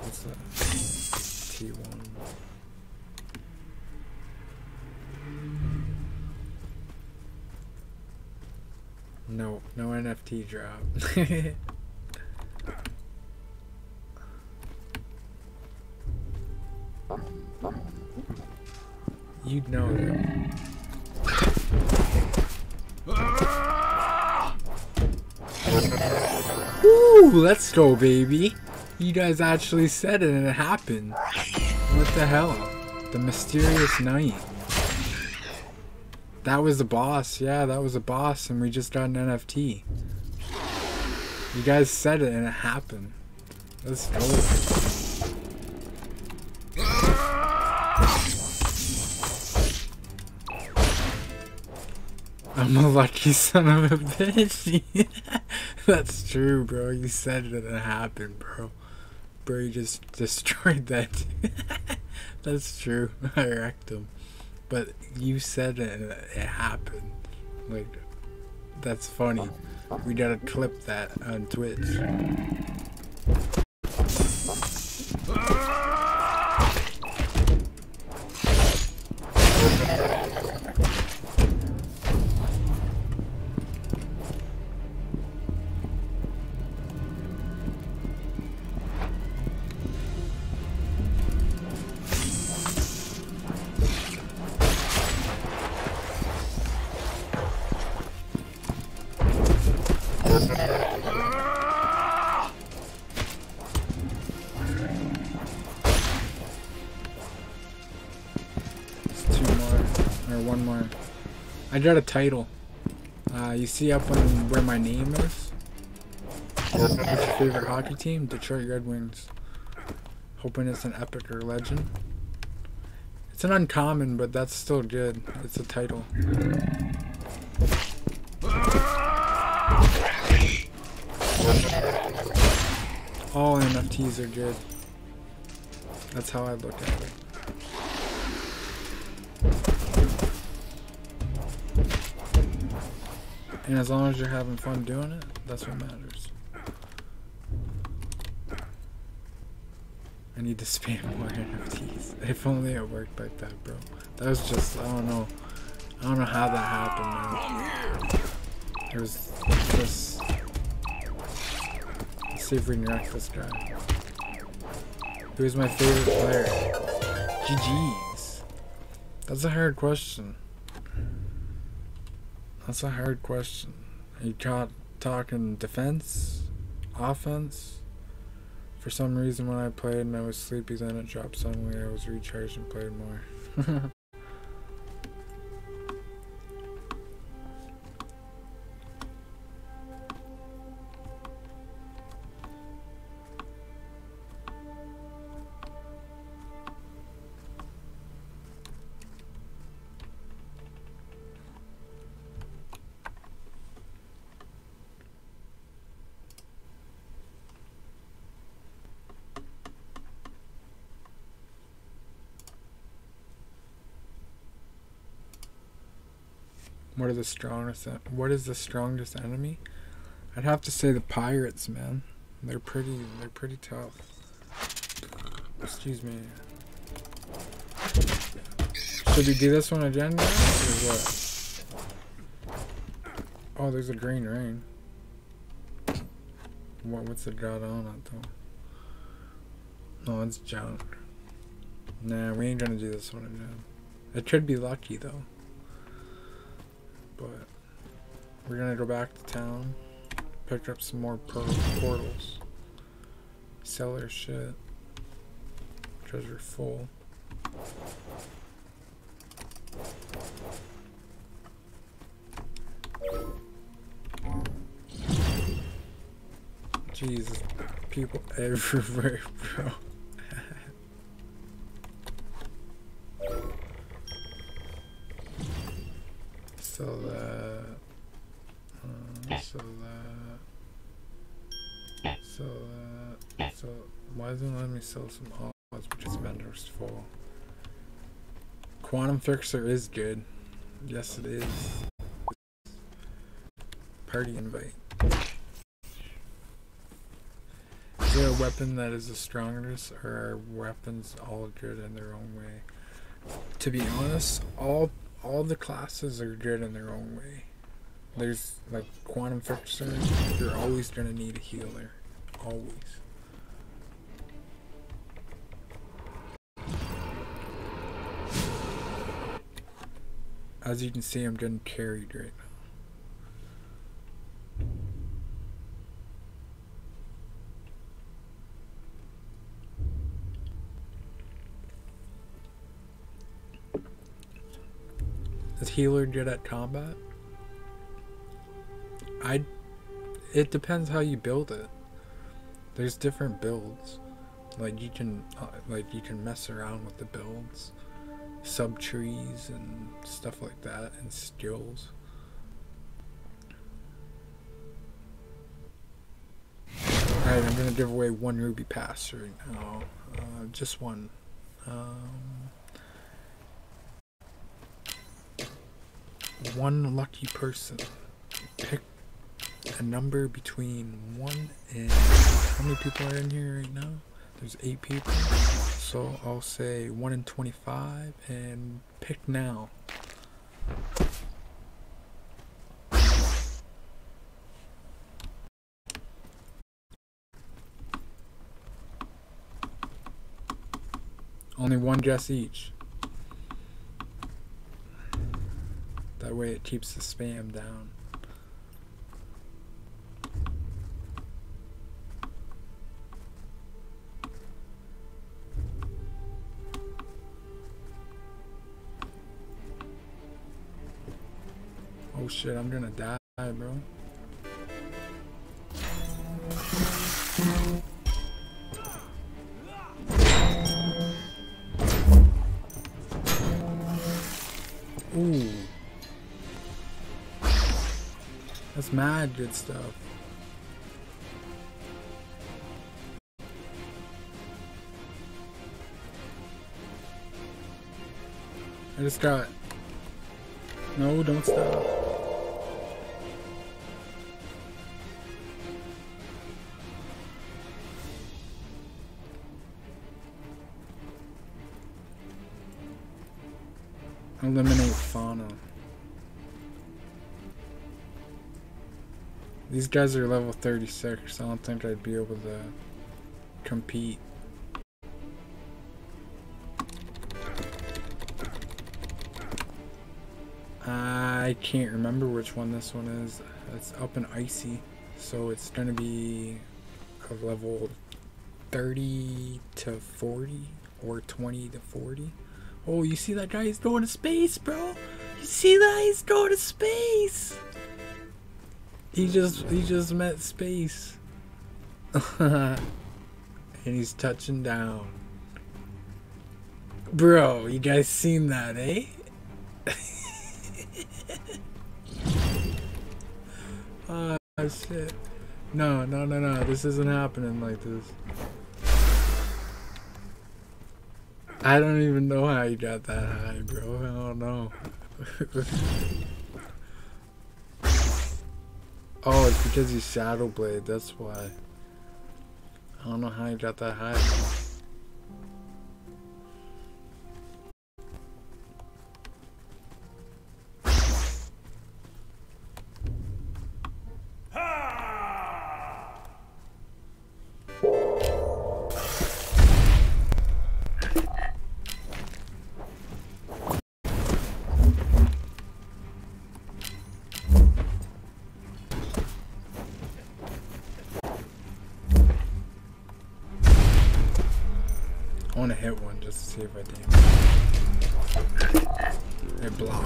What's that? T1. No, no NFT drop. You'd know that. Ooh, let's go, baby. You guys actually said it and it happened. What the hell? The mysterious Knight. That was the boss. Yeah, that was the boss, and we just got an NFT. You guys said it and it happened. Let's go. I'm a lucky son of a bitch. That's true, bro. You said it it happened, bro. Bro, you just destroyed that. That's true. I wrecked him. But you said it it happened. Like, that's funny. We gotta clip that on Twitch. Two more, or one more. I got a title. Uh, you see up on where my name is? What's your favorite hockey team? Detroit Red Wings. Hoping it's an epic or legend. It's an uncommon, but that's still good. It's a title. All NFTs are good. That's how I look at it. And as long as you're having fun doing it, that's what matters. I need to spam more NFTs. If only it worked like that, bro. That was just, I don't know. I don't know how that happened, man. It was just... Let's guy. Who's my favorite player? GG's. That's a hard question. That's a hard question. Are you caught talking defense? Offense? For some reason when I played and I was sleepy then it dropped suddenly I was recharged and played more. What are the strongest? What is the strongest enemy? I'd have to say the pirates, man. They're pretty. They're pretty tough. Excuse me. Should we do this one again, or what? Oh, there's a green rain. What? What's it got on it though? No, it's junk. Nah, we ain't gonna do this one again. It could be lucky though but we're gonna go back to town, pick up some more portals, sell our shit because we're full. Jesus, people everywhere, bro. So that. Uh, so that. So why doesn't it let me sell some odds is vendor's full? Quantum Fixer is good. Yes, it is. Party invite. Is there a weapon that is the strongest, or are weapons all good in their own way? To be honest, all all the classes are good in their own way. There's like quantum fixer, you're always gonna need a healer. Always. As you can see, I'm getting carried right now. Is healer good at combat? I. It depends how you build it. There's different builds. Like you can, uh, like you can mess around with the builds, sub trees and stuff like that, and skills. Alright, I'm gonna give away one ruby pass right now. Uh, just one. Um, one lucky person. Pick a number between 1 and... How many people are in here right now? There's 8 people. So I'll say 1 in 25 and pick now. Only one guess each. That way it keeps the spam down. Oh shit, I'm gonna die, bro. Mad good stuff. I just got... No, don't stop. Eliminate fauna. These guys are level 36. I don't think I'd be able to compete. I can't remember which one this one is. It's up and Icy. So it's going to be a level 30 to 40 or 20 to 40. Oh, you see that guy? He's going to space, bro. You see that? He's going to space. He just he just met space. and he's touching down. Bro, you guys seen that, eh? oh shit. No, no, no, no. This isn't happening like this. I don't even know how you got that high, bro. I don't know. oh, it's because he's Shadow Blade. That's why. I don't know how he got that high. Want to hit one just to see if I damage. It blocked.